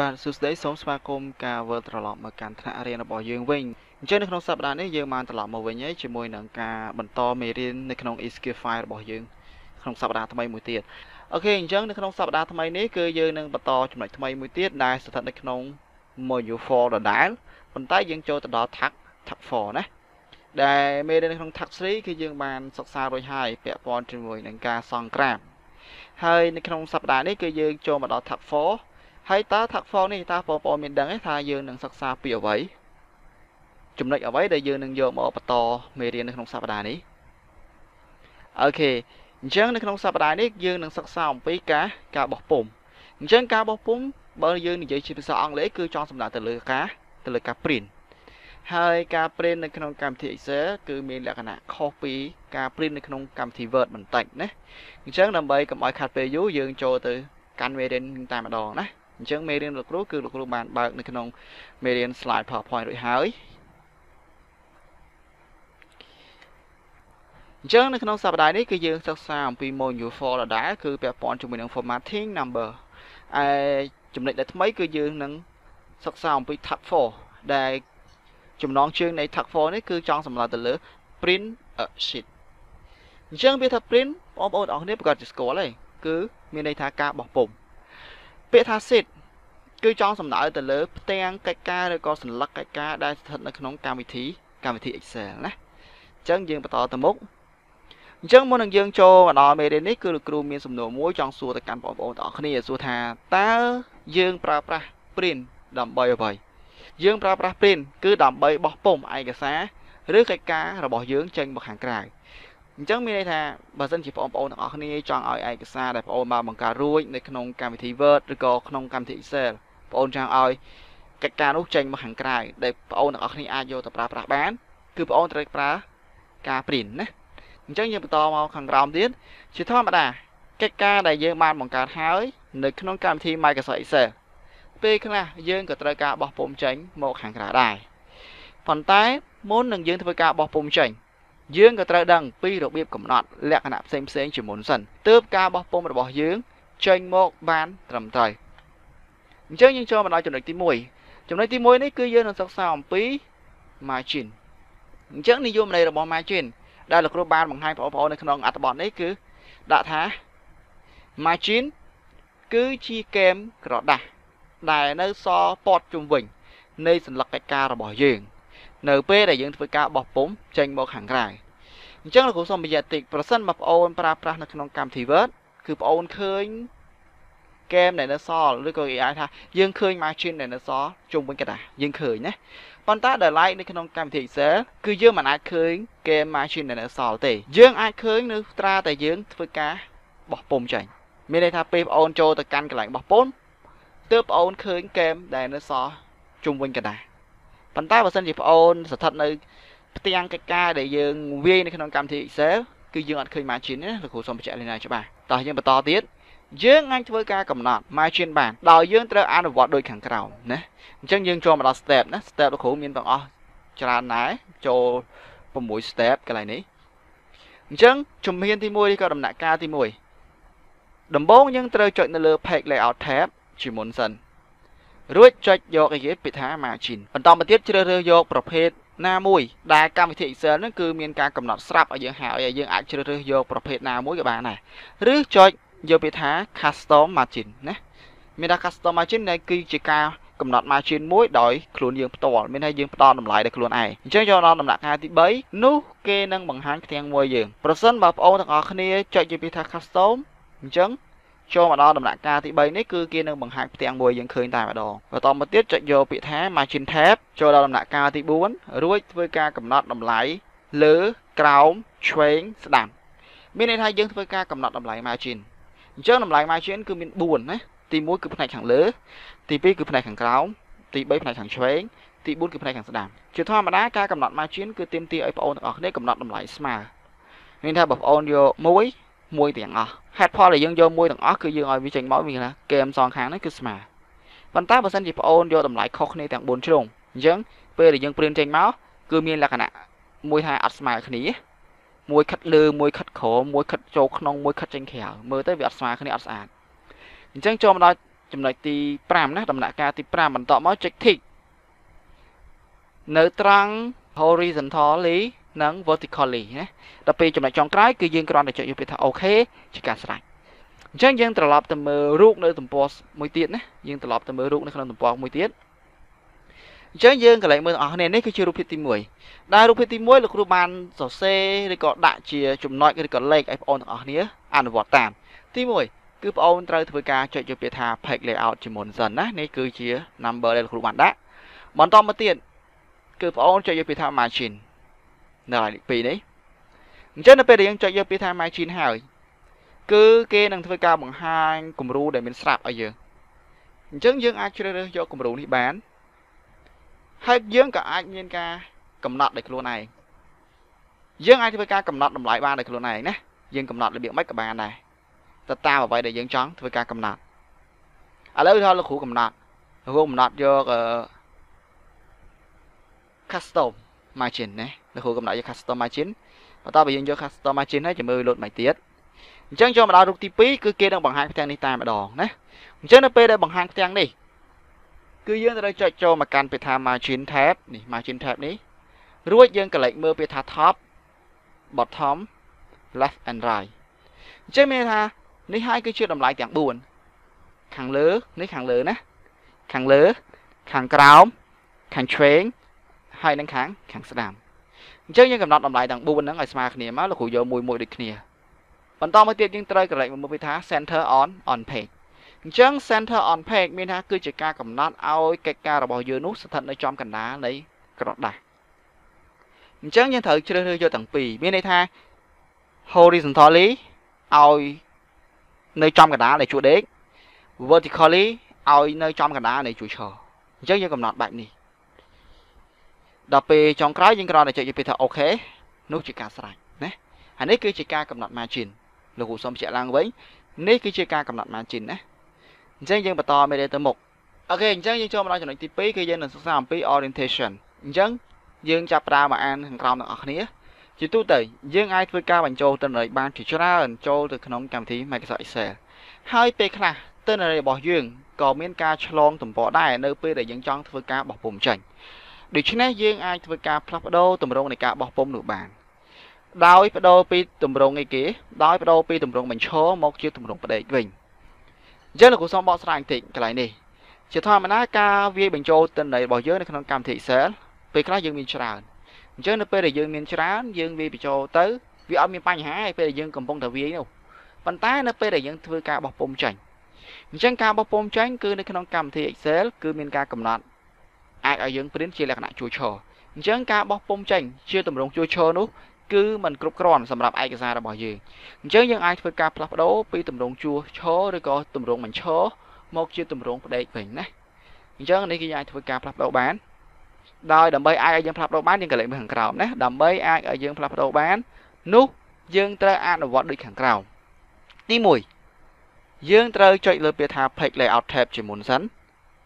បាទសួស្តីសូមស្វាគមន៍ការវិលត្រឡប់មកកាន់ថ្នាក់រៀនរបស់យើងវិញអញ្ចឹងនៅក្នុងសប្តាហ៍នេះយើងបានត្រឡប់មកវិញហើយជាមួយនឹងការបន្តមេរៀននៅក្នុង e-skill file របស់យើងក្នុងសប្តាហ៍ថ្មីមួយទៀតអូខេអញ្ចឹងនៅក្នុងសប្តាហ៍ថ្មីនេះគឺយើងនឹងបន្តចំណុចថ្មីមួយទៀតដែលស្ថិតនៅក្នុង module 4ដដែលប៉ុន្តែយើងចូលទៅដល់ tag tag 4ណាដែលមេរៀននៅក្នុង tag 3គឺយើងបានសិក្សារួចហើយពាក់ព័ន្ធជាមួយនឹងការសង្ក្រាមហើយនៅក្នុងសប្តាហ៍នេះគឺយើងចូលមកដល់ tag 4 ហើយតើ tag form នេះតើបងប្អូនមានដឹងទេថាយើងនឹងសិក្សាពីអ្វីចំណុចអ្វីដែលយើងនឹងយកមកបន្តមេរៀននៅក្នុងសប្តាហ៍នេះអូខេអញ្ចឹងនៅក្នុងសប្តាហ៍នេះយើងនឹងសិក្សាអំពីការការបោះពុម្ពអញ្ចឹងការបោះពុម្ពបើយើងនិយាយជាភាសាអង់គ្លេសគឺចង់សំដៅទៅលើការទៅលើការ print ហើយការ print នៅក្នុងកម្មវិធី Excel គឺមានលក្ខណៈខុសពីការ print នៅក្នុងកម្មវិធី Word បន្តិចណាអញ្ចឹងដើម្បីកុំឲ្យខាត់ពេលយូរយើងចូលទៅកាន់មេរៀនតែម្ដងណា អញ្ចឹងមេរៀនលោកគ្រូគឺលោកគ្រូបានបើកនៅក្នុងមេរៀន slide PowerPoint រួចហើយអញ្ចឹងនៅក្នុងសប្តាហ៍នេះគឺយើងសិក្សាអំពី module 4ដដែលគឺពាក់ព័ន្ធជាមួយនឹង formatting number ឯចំណុចដែលថ្មីគឺយើងនឹងសិក្សាអំពី tab 4ដែលចំណងជើងនៃ tab 4នេះគឺចង់សម្ដៅទៅលើ print a sheet អញ្ចឹងវាថា print បងប្អូនអរគ្នាប្រកាសជាស្គាល់ហើយគឺមានន័យថាការបោះពុម្ព ពាក្យថា sheet គឺចង់សំដៅទៅលើផ្ទាំងកិច្ចការឬក៏សញ្ញាកិច្ចការដែលស្ថិតនៅក្នុងកម្មវិធីកម្មវិធី Excel ណាអញ្ចឹងយើងបន្តទៅមុខអញ្ចឹងមុននឹងយើងចូលមកដល់មេរៀននេះគឺលោកគ្រូមានសំណួរមួយចង់សួរទៅកាន់បងប្អូនទាំងអស់គ្នាសួរថាតើយើងប្រើប្រាស់ print ដើម្បីអ្វីយើងប្រើប្រាស់ print គឺដើម្បីបោះពុម្ពឯកសារឬកិច្ចការរបស់យើងចេញមកខាងក្រៅ អញ្ចឹងមានន័យថាបើសិនជាបងប្អូនទាំងអស់គ្នាចង់ឲ្យឯកសារដែលបងប្អូនបានបង្កើតរួចនៅក្នុងកម្មវិធី Word ឬក៏ក្នុងកម្មវិធី Excel បងប្អូនចង់ឲ្យកិច្ចការនោះចេញមកខាងក្រៅដែលបងប្អូនទាំងអស់គ្នាអាចយកទៅប្រើប្រាស់បាន គឺបងប្អូនត្រូវប្រើការ print ណាអញ្ចឹងយើងបន្តមកខាងក្រោមទៀតជាធម្មតាកិច្ចការដែលយើងបានបង្កើតហើយនៅក្នុងកម្មវិធី Microsoft Excel ពេលខ្លះយើងក៏ត្រូវការបោះពុម្ពចេញមកខាងក្រៅដែរប៉ុន្តែមុននឹងយើងធ្វើការបោះពុម្ពចេញ យើងក៏ត្រូវដឹងពីរបៀបកំណត់លក្ខណៈផ្សេងផ្សេងជាមុនសិនទើបការបោះពុម្ពរបស់យើងចេញមកបានត្រឹមត្រូវអញ្ចឹងយើងចូលមកដល់ចំណុចទី1ចំណុចទី1នេះគឺយើងនឹងសិក្សាអំពី margin អញ្ចឹងនិយមន័យរបស់ margin ដែលលោកគ្រូបានបង្ហាញបងប្អូននៅក្នុងអត្ថបទនេះគឺដាក់ថា margin គឺជាគែមក្រដាស់ដែលនៅសល់ពតជុំវិញនៃសញ្ញាកិច្ចការរបស់យើង នៅពេលដែលយើងធ្វើការបោះពុំចេញមកខាងក្រៅ អញ្ចឹងលោកគ្រូសូមបញ្ជាក់តិចប្រសិនបើបងអូនប្រើប្រាស់នៅក្នុងកម្មវិធី Word គឺបងអូនឃើញហ្គេមដែលនៅសល់ឬក៏គេអាចថាយើងឃើញ margin ដែលនៅសល់ជុំវិញកណ្ដាស់យើងឃើញណាប៉ុន្តែដែល like នៅក្នុងកម្មវិធី Excel គឺយើងមិនអាចឃើញ game margin ដែលនៅសល់ទេយើងអាចឃើញនៅត្រាតែយើងធ្វើការបោះពុំចេញមានន័យថាពេលបងអូនចូលទៅកាន់កន្លែងបោះពុំទើបបងអូនឃើញ game ដែលនៅសល់ជុំវិញកណ្ដាស់ប៉ុន្តែបើសិនជាបងអូនស្ថិតនៅ ផ្ទាំងកិច្ចការដែលយើងវាយនៅក្នុងកម្មវិធី Excel គឺយើងអត់ឃើញ margin ទេលោកគ្រូសូមបញ្ជាក់លេងច្បាស់តោះយើងបន្តទៀតយើងអាចធ្វើការកំណត់ margin បានដោយយើងត្រូវអនុវត្តដូចខាងក្រោមណាអញ្ចឹងយើងចូលមកដល់ step ណា step លោកគ្រូមានទាំងអស់ច្រើនដែរចូល6 step កន្លែងនេះអញ្ចឹងជំហានទី1នេះក៏ដំណាក់កាលទី1ដំបូងយើងត្រូវចុចនៅលើ page layout tab ជាមុនសិនរួចចុចយកអាយពាក្យថា margin បន្តមកទៀតជ្រើសរើសយកប្រភេទណាមួយដែលកម្មវិធី Excel ហ្នឹងគឺមានការកំណត់ស្រាប់ឲ្យយើងហើយឲ្យយើងអាចជ្រើសរើសយកប្រភេទណាមួយក៏បានដែរឬចុចយកពាក្យថា custom margin ណាមានថា custom margin ដែលគឺជាការកំណត់ margin មួយដោយខ្លួនយើងផ្ទាល់មានថាយើងផ្ដល់តម្លៃដល់ខ្លួនឯងអញ្ចឹងយកដល់ដំណាក់កាលទី3នោះគេនឹងបង្ហាញផ្ទាំងមួយយើងប្រសិនបើបងប្អូនទាំងអស់គ្នាចុចយកពាក្យថា custom អញ្ចឹង ចូលមកដល់ដំណាក់កាលទី3នេះគឺគេនឹងបង្ហាញផ្ទាំងមួយយើងឃើញតែម្ដងបន្តមកទៀតចុចយកពាក្យថា margin tab ចូលដល់ដំណាក់កាលទី4រួចធ្វើការកំណត់តម្លៃលើក្រោមឆ្វេងស្ដាំមានន័យថាយើងធ្វើការកំណត់តម្លៃ margin អញ្ចឹងតម្លៃ margin គឺមាន4ណាទី1គឺផ្នែកខាងលើ ទី2គឺផ្នែកខាងក្រោមទី3ផ្នែកខាងឆ្វេងទី4គឺផ្នែកខាងស្ដាំជាធម្មតាការកំណត់ margin គឺទាមទារឲ្យបងប្អូនទាំងអស់គ្នាកំណត់តម្លៃស្មើមានថាបើបងប្អូនយក1 មួយទាំងអស់ហេតុផលដែលយើងយកមួយទាំងអស់គឺយើងឲ្យវាចេញមកវាថាហ្គេមសងខាងនេះគឺស្មើប៉ុន្តែបើសិនជាបងប្អូនយកតម្លៃខុសគ្នាទាំង4ជ្រុងអញ្ចឹងពេលដែលយើងព្រៀនចេញមកគឺមានលក្ខណៈមួយថាអត់ស្មើគ្នាមួយខិតលើមួយខិតក្រោមមួយខិតចូលក្នុងមួយខិតចេញក្រៅមើលទៅវាអត់ស្មើគ្នាអត់ស្អាតអញ្ចឹងចូលមកដល់ចំណុចទី5ណាដំណាក់កាលទី5បន្តមកចុច tick នៅត្រង់ horizontally និង vertically ណាដល់ពេលចំណុចចុងក្រោយគឺយើងគ្រាន់តែចុចយកពាក្យថា OK ជាការស្រេចអញ្ចឹងយើងត្រឡប់ទៅមើលរូបនៅទំព័រមួយទៀតណាយើងត្រឡប់ទៅមើលរូបនៅក្នុងទំព័រមួយទៀតអញ្ចឹងយើងកន្លែងមើលទាំងអស់គ្នានេះគឺជារូបភាពទី1ដែលរូបភាពទី1លោកគ្រូបានសរសេរឬក៏ដាក់ជាចំណុចឬក៏លេខឲ្យបងប្អូនទាំងអស់គ្នាអនុវត្តតាម ទី1គឺបងប្អូនត្រូវធ្វើការចុចយកពាក្យថា page layout ជាមុនសិនណានេះគឺជា number ដែលលោកគ្រូបានដាក់បន្តមកទៀតគឺបងប្អូនចុចយកពាក្យថា margin នៅលេខ2នេះអញ្ចឹងនៅពេលដែលយើងចុចយកពាក្យថា margin ហើយគឺគេនឹងធ្វើការបង្ហាញគំរូដែលមានស្រាប់ឲ្យយើងអញ្ចឹងយើងអាចជ្រើសរើសយកគំរូនេះបានហើយយើងក៏អាចមានការកំណត់ដោយខ្លួនឯងយើងអាចធ្វើការកំណត់តម្លៃបានដោយខ្លួនឯងណាយើងកំណត់របៀបម៉េចក៏បានដែរទៅតាមអ្វីដែលយើងចង់ធ្វើការកំណត់ឥឡូវថាលោកគ្រូកំណត់លោកគ្រូកំណត់យក custom margin ណា លោកគ្រូកំណត់យក custom margin បន្ទាប់ពីយើងយក custom margin ហើយចាំមើល load មកទៀតអញ្ចឹងចូលមកដល់រូបទី2គឺគេនឹងបង្ហាញផ្ទាំងនេះតែម្ដងណាអញ្ចឹងនៅពេលដែលបង្ហាញផ្ទាំងនេះគឺយើងត្រូវចុចចូលមកកាន់ពាក្យថា margin tab នេះ margin tab នេះរួចយើងកលេចមើលពាក្យថា top bottom left and right អញ្ចឹងមានថានេះហើយគឺជាតម្លៃទាំង4ខាងលើនេះខាងលើណាខាងលើខាងក្រោមខាងឆ្វេងហើយនឹងខាងខាងស្ដាំ អញ្ចឹងយើងកំណត់តម្លៃទាំង4ហ្នឹងឲ្យស្មើគ្នាមកលោកគ្រូយកមួយមួយដូចគ្នាបន្តមកទៀតយើងត្រូវកលេចមើលពីថា center on on page អញ្ចឹង center on page មានថាគឺជាការកំណត់ឲ្យកិច្ចការរបស់យើងនោះស្ថិតនៅចំកណ្ដាលនៃក្រដាស់អញ្ចឹងយើងត្រូវជ្រើសរើសយកទាំងពីរមានន័យថា horizontally ឲ្យនៅចំកណ្ដាលនៃជួរដេក vertically ឲ្យនៅចំកណ្ដាលនៃជួរឈរអញ្ចឹងយើងកំណត់បែបនេះ ដល់ពេលចុងក្រោយយើងគ្រាន់តែចុចពាក្យថា OK នោះជាការស្រេចណាហើយនេះគឺជាការកំណត់ margin លោកគ្រូសូមបញ្ជាក់ឡើងវិញនេះគឺជាការកំណត់ margin ណាអញ្ចឹងយើងបន្តមេរៀនទៅមុខអូខេអញ្ចឹងយើងចូលមកដល់ចំណុចទី2គឺយើងនឹងសិក្សាអំពី orientation អញ្ចឹងយើងចាប់ផ្ដើមមកអានខាងក្រោមទាំងអស់គ្នាជាទូទៅយើងអាចធ្វើការបញ្ចូលទិន្នន័យបានជាច្រើនចូលទៅក្នុងកម្មវិធី Microsoft Excel ហើយពេលខ្លះទិន្នន័យរបស់យើងក៏មានការឆ្លងទំព័រដែរនៅពេលដែលយើងចង់ធ្វើការបោះពុម្ពចេញ ដូច្នេះយើងអាចធ្វើការផ្លាស់ប្ដូរទម្រង់នៃការបោះពុម្ពនោះបាន ដោយបដូរពីទម្រង់អីគេ ដោយបដូរពីទម្រង់បញ្ឈរមកជាទម្រង់ផ្ដេកវិញអញ្ចឹងលោកគ្រូសូមបកស្រាយបន្តិចកន្លែងនេះជាធម្មតាការវាយបញ្ចូលទិន្នន័យរបស់យើងនៅក្នុងកម្មវិធី Excel ពេលខ្លះយើងមានច្រើនអញ្ចឹងនៅពេលដែលយើងមានច្រើនយើងវាយបញ្ចូលទៅវាអត់មានបញ្ហាឯពេលដែលយើងកំពុងតែវាយនោះប៉ុន្តែនៅពេលដែលយើងធ្វើការបោះពុម្ពចេញអញ្ចឹងការបោះពុម្ពចេញគឺនៅក្នុងកម្មវិធី Excel គឺមានការកំណត់ អាចឲ្យយើងព្រិនជាលក្ខណៈជួឈរអញ្ចឹងការបោះពុម្ពចេញជាទម្រង់ជួឈរនោះគឺมันគ្រប់គ្រាន់សម្រាប់ឯកសាររបស់យើងអញ្ចឹងយើងអាចធ្វើការផ្លាស់ប្ដូរពីទម្រង់ជួឈរឬក៏ទម្រង់មិនឈរមកជាទម្រង់ផ្ដេកវិញណាអញ្ចឹងនេះគឺយើងអាចធ្វើការផ្លាស់ប្ដូរបានដោយដើម្បីអាចឲ្យយើងផ្លាស់ប្ដូរបានយើងកលេចមើលខាងក្រោមណាដើម្បីអាចឲ្យយើងផ្លាស់ប្ដូរបាននោះយើងត្រូវអនុវត្តដូចខាងក្រោមទី1យើងត្រូវចុចលើពាក្យថា page layout tab ជាមុនសិន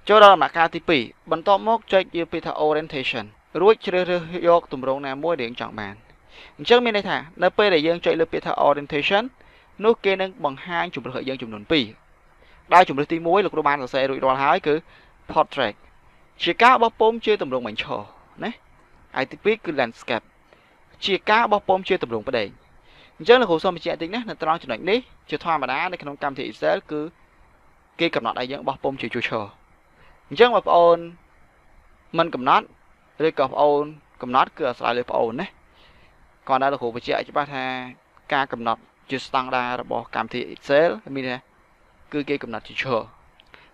ចូលដល់ដំណាក់កាលទី2បន្ទាប់មកចុចលើពាក្យថា orientation រួចជ្រើសរើសយកទម្រង់ណាមួយដែលយើងចង់បានអញ្ចឹងមានន័យថានៅពេលដែលយើងចុចលើពាក្យថា orientation នោះគេនឹងបង្ហាញជំរើសឲ្យយើងចំនួន2ដោយជំរើសទី1លោកគ្រូបានសរសេររួចរាល់ហើយគឺ portrait ជាការបោះពុំជាទម្រង់បញ្ឈរណាហើយទី2គឺ landscape ជាការបោះពុំជាទម្រង់ផ្ដេកអញ្ចឹងលោកគ្រូសូមបញ្ជាក់តិចណានៅត្រង់ចំណុចនេះជាធម្មតានៅក្នុងកម្មវិធី Excel គឺគេកំណត់ឲ្យយើងបោះពុំជាជួឈរ អញ្ចឹងបងប្អូនមិនកំណត់ឬក៏បងប្អូនកំណត់គឺអាស្រ័យលើបងប្អូនណាគាត់ដែរលោកគ្រូបញ្ជាក់ច្បាស់ថាការកំណត់ជាស្តង់ដាររបស់កម្មវិធី Excel មានថាគឺគេកំណត់ជាឈរ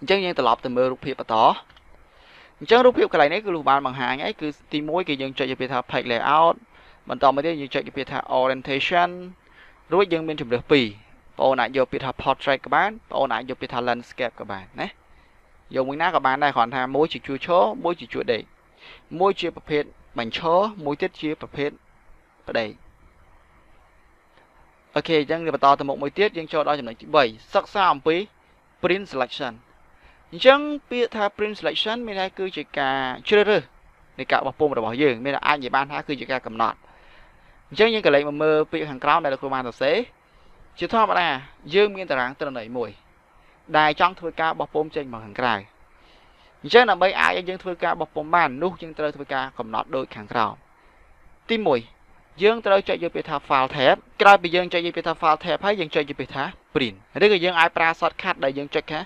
អញ្ចឹងយើងត្រឡប់ទៅមើលរូបភាពបន្តអញ្ចឹងរូបភាពកន្លែងនេះគឺលោកបានបង្ហាញអីគឺទី1គឺយើងចុចជាពាក្យថា page layout បន្តមកទៀតយើងចុចជាពាក្យថា orientation រួចយើងមានជំរើស2បងប្អូនអាចយកពាក្យថា portrait ក៏បានបងប្អូនអាចយកពាក្យថា landscape ក៏បានណា យកមួយណាក៏បានដែរគ្រាន់ថាមួយជាជួឈរមួយជាជួដេកមួយជាប្រភេទបញ្ឈរមួយទៀតជាប្រភេទប្តីអូខេអញ្ចឹងបន្តទៅមុខមួយទៀតយើងចូលដល់ចំណុចទី3សិក្សាអំពី print selection អញ្ចឹងពាក្យថា print selection មានន័យគឺជាការជ្រើសរើសនៃការបោះពុម្ពរបស់យើងមានអាចនិយាយបានថាគឺជាការកំណត់អញ្ចឹងយើងក៏លេខមកមើលពាក្យខាងក្រោមដែលលោកគ្រូបានសរសេរជាធម្មតាយើងមានតារាងទិន្នន័យមួយ ដែលចង់ធ្វើការបោះពុំចេញមកខាងក្រៅអញ្ចឹងដើម្បីអាចឲ្យយើងធ្វើការបោះពុំបាននោះយើងត្រូវធ្វើការកំណត់ដូចខាងក្រោមទី1យើងត្រូវចុចយកពាក្យថា file tab ក្រោយពីយើងចុចយកពាក្យថា file tab ហើយយើងចុចយកពាក្យថា print ឬក៏យើងអាចប្រើ shortcut ដែលយើងចុចថា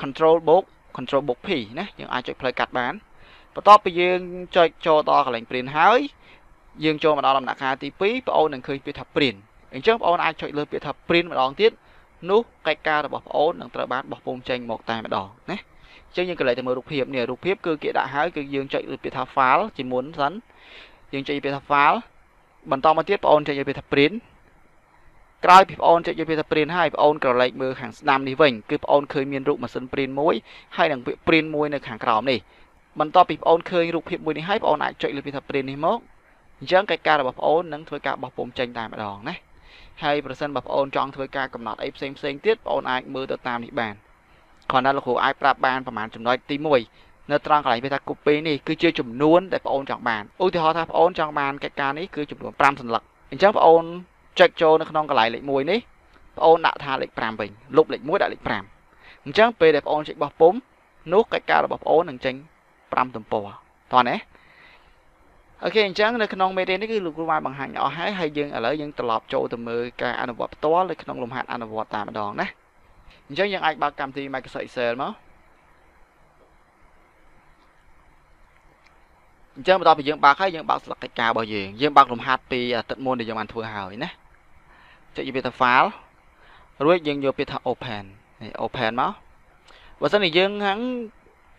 control បូក control បូក p ណាយើងអាចចុចផ្លូវកាត់បានបន្ទាប់ពីយើងចុចចូលដល់កន្លែង print ហើយយើងចូលមកដល់ដំណាក់កាលទី2បងអូននឹងឃើញពាក្យថា print អញ្ចឹងបងអូនអាចចុចលើពាក្យថា print ម្ដងទៀត នោះកិច្ចការរបស់បងអូននឹងត្រូវបានបោះពុម្ពចេញមកតែម្ដងណាអញ្ចឹងយើងកន្លែងទៅមើលរូបភាពនេះរូបភាពគឺគេដាក់ហើយគឺយើងចុចលើពាក្យថា file ជាមុនសិនយើងចុចពាក្យថា file បន្តមកទៀតបងអូនចុចលើពាក្យថា print ក្រោយពីបងអូនចុចយកពាក្យថា print ហើយបងអូនក្រឡេកមើលខាងស្ដាំនេះវិញគឺបងអូនឃើញមានរូបម៉ាស៊ីន print មួយហើយនឹងពាក្យ print មួយនៅខាងក្រោមនេះបន្ទាប់ពីបងអូនឃើញរូបភាពមួយនេះហើយបងអូនអាចចុចលើពាក្យថា print នេះមកអញ្ចឹងកិច្ចការរបស់បងអូននឹងធ្វើការបោះពុម្ពចេញតែម្ដងណា ហើយប្រសិនបើបងអូនចង់ធ្វើការកំណត់អីផ្សេងផ្សេងទៀតបងអូនអាចមើលទៅតាមនេះបានគ្រាន់តែលោកគ្រូអាចប្រាប់បានប្រហែលចំណុចទី1នៅត្រង់កន្លែងវាថា copy នេះគឺជាចំនួនដែលបងអូនចង់បានឧទាហរណ៍ថាបងអូនចង់បានកិច្ចការនេះគឺចំនួន5សន្លឹកអញ្ចឹងបងអូនចុចចូលនៅក្នុងកន្លែងលេខ1នេះបងអូនដាក់ថាលេខ5វិញលុបលេខ1ដាក់លេខ5អញ្ចឹងពេលដែលបងអូនចុចបោះពុំនោះកិច្ចការរបស់បងអូននឹងចេញ5ទំព័រតោះណា អូខេអញ្ចឹងនៅក្នុងមេរៀននេះគឺលោកគ្រូបានបង្ហាញអស់ហើយហើយយើងឥឡូវយើងត្រឡប់ចូលទៅមើលការអនុវត្តផ្ទាល់នៅក្នុងលំហាត់អនុវត្តតែម្ដងណាអញ្ចឹងយើងអាចបើកកម្មវិធី Microsoft Excel មកអញ្ចឹងបន្ទាប់ពីយើងបើកហើយយើងបើកស្លឹកកិច្ចការរបស់យើងយើងបើកលំហាត់ពីអាទិត្យមុនដែលយើងបានធ្វើហើយណាចុចយកពាក្យថា file រួចយើងយកពាក្យថា open នេះ open មកបើសិនជាយើងហ្នឹង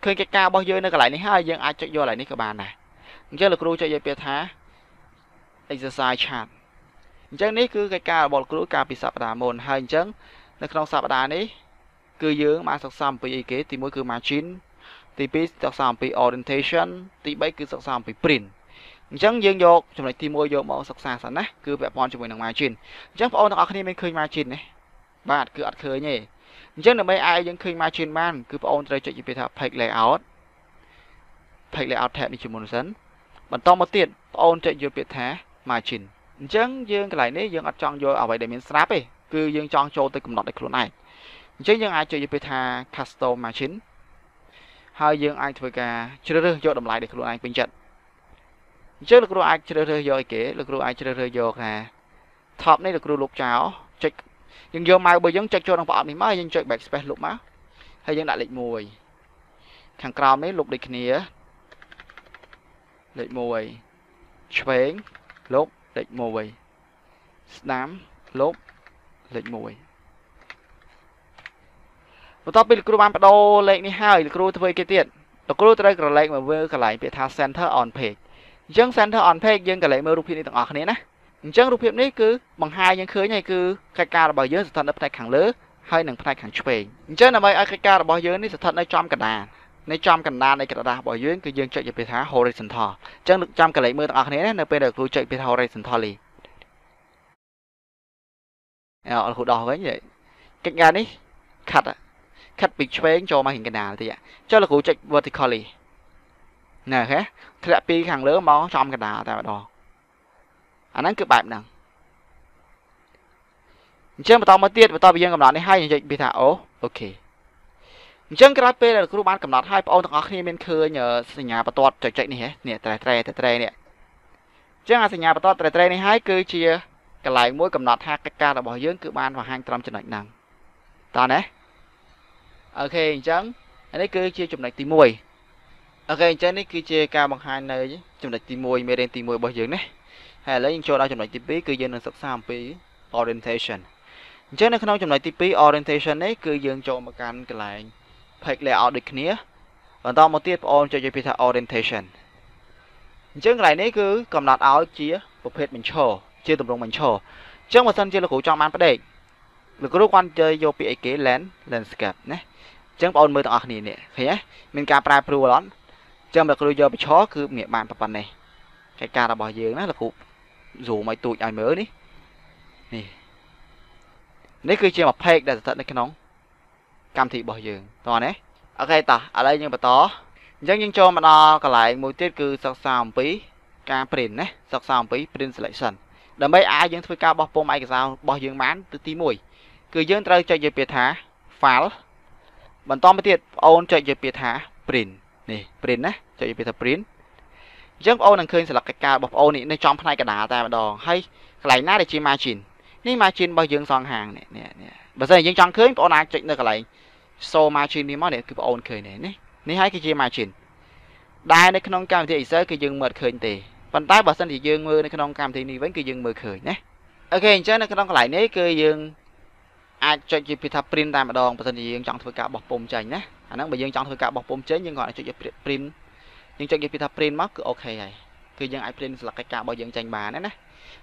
ឃើញកិច្ចការរបស់យើងនៅកន្លែងនេះហើយយើងអាចចុចយកកន្លែងនេះក៏បានដែរ អញ្ចឹងលោកគ្រូចុចយកពាក្យថា exercise chart អញ្ចឹងនេះគឺកិច្ចការរបស់លោកគ្រូកាលពីសប្តាហ៍មុនហើយអញ្ចឹងនៅក្នុងសប្តាហ៍នេះគឺយើងបានសិក្សាអំពីអីគេទី1គឺ margin ទី2សិក្សាអំពី orientation ទី3គឺសិក្សាអំពី print អញ្ចឹងយើងយកចំណុចទី1យកមកសិក្សាសិនណាគឺពាក់ព័ន្ធជាមួយនឹង margin អញ្ចឹងបងប្អូនទាំងអស់គ្នាមានឃើញ margin ទេបាទគឺអត់ឃើញទេអញ្ចឹងដើម្បីឲ្យយើងឃើញ margin បានគឺបងប្អូនត្រូវចុចពីថា page layout page layout tab នេះជាមុនសិន បន្តមកទៀតបងអូនចុចយកពាក្យថា margin អញ្ចឹងយើងកន្លែងនេះយើងអត់ចង់យកអ្វីដែលមានស្រាប់ទេគឺយើងចង់ចូលទៅកំណត់ឲ្យខ្លួនឯងអញ្ចឹងយើងអាចចុចយកពាក្យថា custom margin ហើយយើងអាចធ្វើការជ្រើសរើសយកតម្លៃដែលខ្លួនឯងពេញចិត្តអញ្ចឹងលោកគ្រូអាចជ្រើសរើសយកអីគេលោកគ្រូអាចជ្រើសរើសយកថា top នេះលោកគ្រូលុបចោលចុចយើងយកម៉ៅរបស់យើងចុចចូលក្នុងប្រអប់នេះមកយើងចុច backspace លុបមកហើយយើងដាក់លេខ1ខាងក្រោមនេះលុបដូចគ្នា លេខ1ឆ្វេងលុបលេខ1ស្ដាំលុបលេខ1បន្ទាប់ពីលោកគ្រូបានបដូរលេខនេះហើយលោកគ្រូធ្វើគេទៀតលោកគ្រូត្រូវក្រឡេកមកមើលកន្លែងពាក្យថា center on page អញ្ចឹង center on page យើងក្រឡេកមើលរូបភាពនេះទាំងអស់គ្នាណាអញ្ចឹងរូបភាពនេះគឺបង្ហាញយើងឃើញហើយគឺកិច្ចការរបស់យើងស្ថិតនៅផ្នែកខាងលើហើយនិងផ្នែកខាងឆ្វេងអញ្ចឹងដើម្បីឲ្យកិច្ចការរបស់យើងនេះស្ថិតនៅចំកណ្ដាល នៃចំកណ្ដាលនៃក្រដាសរបស់យើងគឺយើងចុចជាពាក្យថា horizontal អញ្ចឹងចាំកន្លែងមើលទាំងអស់គ្នានៅពេលដែលគ្រូចុចពាក្យថា horizontally អើអរគ្រូដោះវិញកិច្ចការនេះខាត់ខាត់ពីឆ្វេងចូលមកខាងកណ្ដាលតិចចុះលោកគ្រូចុច vertically ណែហ៎ធ្លាក់ពីខាងលើមកចំកណ្ដាលតែម្ដងអាហ្នឹងគឺបែបហ្នឹងអញ្ចឹងបន្តមកទៀតបន្តពីយើងកំណត់នេះហើយនិយាយពីថាអូ OK អញ្ចឹងក្រោយពេលដែលគ្រូបានកំណត់ឲ្យបងប្អូនទាំងអស់គ្នាមានឃើញសញ្ញាបន្ទាត់ចុចចុចនេះនេះត្រែត្រែត្រែនេះអញ្ចឹងអាសញ្ញាបន្ទាត់ត្រែត្រែនេះហើយគឺជាកន្លែងមួយកំណត់ថាកិច្ចការរបស់យើងគឺបានបង្ហាញត្រឹមចំណុចហ្នឹងតោះណា OK អញ្ចឹងនេះគឺជាចំណុចទី1 OK អញ្ចឹងនេះគឺជាការបង្ហាញនៅចំណុចទី1មេរៀនទី1របស់យើងណាហើយឥឡូវយើងចូលដល់ចំណុចទី2គឺយើងនឹងសិក្សាអំពី orientation អញ្ចឹងនៅក្នុងចំណុចទី2 orientation នេះគឺយើងចូលមកកាន់កន្លែង page layout ដូចគ្នាបន្តមកទៀតបងអូនចុចពីថា orientation អញ្ចឹងកន្លែងនេះគឺកំណត់ឲ្យជាប្រភេទបញ្ឈរជាទម្រង់បញ្ឈរអញ្ចឹងបើសិនជាលោកគ្រូចង់បានផ្ដេកលោកគ្រូគាត់จะយកពីអីគេ land landscape ណាអញ្ចឹងបងអូនមើលទាំងអស់គ្នានេះឃើញទេមានការប្រែប្រួលអត់អញ្ចឹងលោកគ្រូយកបញ្ឈរគឺងាកបានប៉ុណ្ណេះកិច្ចការរបស់យើងណាលោកគ្រូ zoom ឲ្យទូចឲ្យមើលនេះនេះនេះគឺជាមួយ page ដែលស្ថិតនៅក្នុង កម្មវិធីរបស់យើងតោះណាអូខេតោះឥឡូវយើងបន្តអញ្ចឹងយើងចូលមកដល់កន្លែងមួយទៀតគឺសិក្សាអំពីការ print ណាសិក្សាអំពី print selection ដើម្បីអាចយើងធ្វើការបោះពុម្ពឯកសាររបស់យើងបានទៅទី1គឺយើងត្រូវចុចយកពាក្យថា file បន្តមកទៀតបងអូនចុចយកពាក្យថា print នេះ print ណាចុចយកពាក្យថា print អញ្ចឹងបងអូននឹងឃើញស្លឹកកិច្ចការរបស់បងអូននេះនៅចំផ្នែកកណ្ដាលតែម្ដងហើយកន្លែងណាដែលជា margin នេះ margin របស់យើងសងហាងនេះនេះបើសិនជាយើងចង់ឃើញបងអូនអាចចុចនៅកន្លែង show margin នេះមកនេះគឺបងអូនឃើញនេះនេះនេះហើយគឺជា margin ដែលនៅក្នុងកម្មវិធី Excel គឺយើងមើលឃើញទេប៉ុន្តែបើសិនជាយើងមើលនៅក្នុងកម្មវិធីនេះវិញគឺយើងមើលឃើញណាOK អញ្ចឹងនៅក្នុងកន្លែងនេះគឺយើងអាចចុចជាពីថា print តែម្ដងបើសិនជាយើងចង់ធ្វើការបោះពុំចេញណាអាហ្នឹងបើយើងចង់ធ្វើការបោះពុំចេញយើងក៏អាចចុចយក print យើងចុចយកពីថា print មកគឺ OK ហើយគឺយើងអាច print ស្លឹកកិច្ចការរបស់យើងចេញបានណា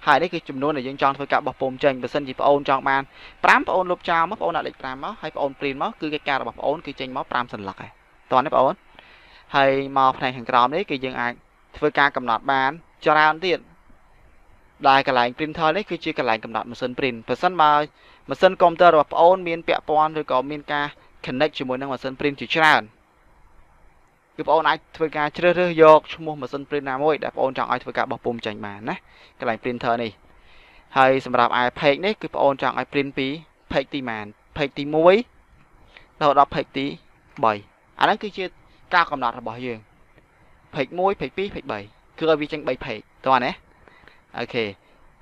ហើយនេះគឺចំនួនដែលយើងចង់ធ្វើការបោះពុំចេញបើសិនជាបងអូនចង់បាន5បងអូនលុបចោលមកបងអូនដាក់លេខ5មកហើយបងអូន print មកគឺកិច្ចការរបស់បងអូនគឺចេញមក5សន្លឹកហើយតោះនេះបងអូនហើយមកផ្នែកខាងក្រោមនេះគឺយើងអាចធ្វើការកំណត់បានច្រើនទៀតដែលកន្លែង printer នេះគឺជាកន្លែងកំណត់ម៉ាស៊ីន print បើសិនបើម៉ាស៊ីនកុំព្យូទ័ររបស់បងអូនមានពាក់ព័ន្ធឬក៏មានការ connect ជាមួយនឹងម៉ាស៊ីន print ជាច្រើន គឺបងអូនអាចធ្វើការជ្រើសរើសយកឈ្មោះម៉ាស៊ីន print ណាមួយដែលបងអូនចង់ឲ្យធ្វើការបោះពុម្ពចេញបានណាកន្លែង printer នេះហើយសម្រាប់ឯ page នេះគឺបងអូនចង់ឲ្យ print ពី page ទីម៉ាន page ទី1រហូតដល់ page ទី3អាហ្នឹងគឺជាការកំណត់របស់យើង page 1 page 2 page 3គឺឲ្យវាចេញ3 page តោះណាអូខេ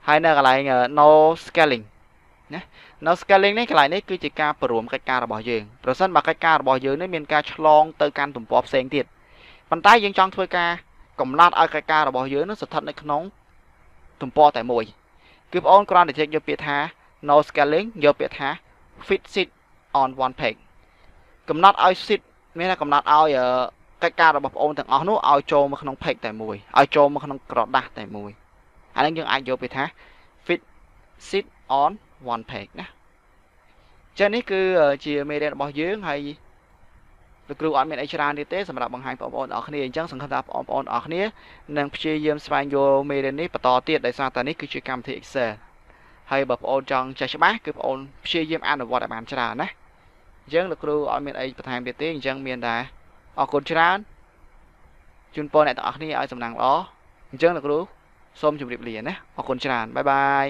ហើយនៅកន្លែង no scaling ណា no scaling នេះកន្លែងនេះគឺជាការព្រមកិច្ចការរបស់យើងប្រសិនបើកិច្ចការរបស់យើងនេះមានការឆ្លងទៅកាន់ទំព័រផ្សេងទៀតប៉ុន្តែយើងចង់ធ្វើការកំណត់ឲ្យកិច្ចការរបស់យើងនឹងស្ថិតនៅក្នុងទំព័រតែមួយគឺបងអូនគ្រាន់តែចុចយកពាក្យថា no scaling យកពាក្យថា fit sit on one page កំណត់ឲ្យ sit មានថាកំណត់ឲ្យកិច្ចការរបស់បងអូនទាំងអស់នោះឲ្យចូលមកក្នុង page តែមួយឲ្យចូលមកក្នុងក្រដាស់តែមួយអានឹងយើងអាចយកពាក្យថា fit sit on one page ណាចឹងនេះគឺជាមេរៀនរបស់យើងហើយលោកគ្រូអត់មានអីច្រើនទៀតទេសម្រាប់បង្ហាញបងប្អូនអរគ្នាអញ្ចឹងសង្ឃឹមថាបងប្អូនអរគ្នានឹងព្យាយាមស្វែងយល់មេរៀននេះបន្តទៀតដោយសារតែនេះគឺជាកម្មវិធី Excel ហើយបើបងប្អូនចង់ចេះច្បាស់គឺបងប្អូនព្យាយាមអនុវត្តឲ្យបានច្រើនណាអញ្ចឹងលោកគ្រូអត់មានអីបន្ថែមទៀតទេអញ្ចឹងមានតែអរគុណច្រើនជូនពរអ្នកទាំងអស់គ្នាឲ្យសំណាងល្អអញ្ចឹងលោកគ្រូសូមជម្រាបលាណាអរគុណច្រើនបាយបាយ